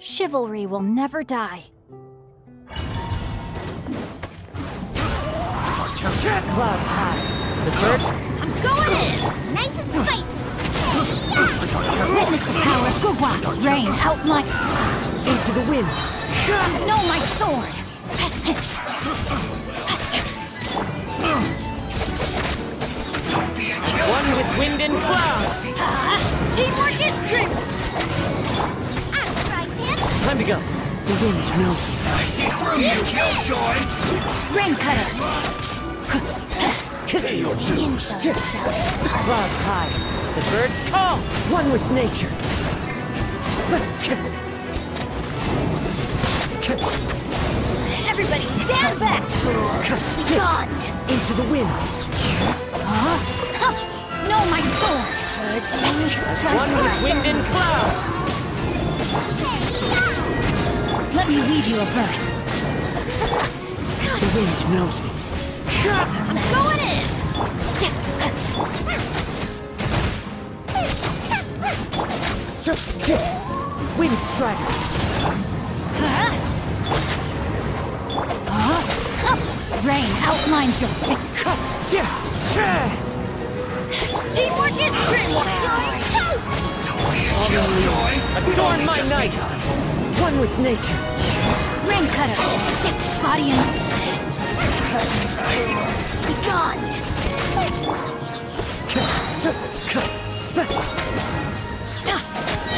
Chivalry will never die. Clouds high. The birds I'm going in! Nice and spicy! Witness the power of Guoba. Rain outline. into the wind. Know my sword. One with wind and cloud. Ah, teamwork is dream. I'm right here! Time to go. The wind knows me. I see through you, Killjoy! Rain cutter. Clouds high. The birds call. One with nature. Everybody stand back. Gone. Into the wind. No, my sword. One with wind and cloud. Let me weave you a verse. The wind knows me. I'm going in. Wind strider. Uh-huh. Rain outlines your Teamwork is Killjoy! Adorn my night. One with nature. Rain cutter. Body and be gone.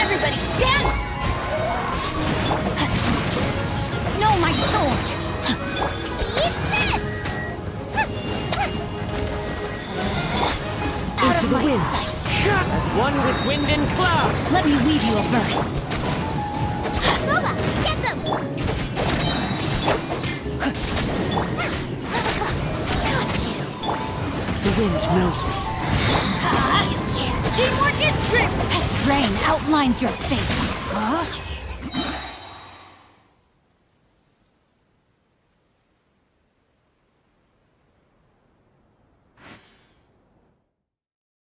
Everybody stand. No, my sword. Out Into of the my wind. sight. As one with wind and cloud. Let me weave you a verse. Guoba, The wind knows me. Ah, Teamwork is dream. Rain outlines your fate. Huh?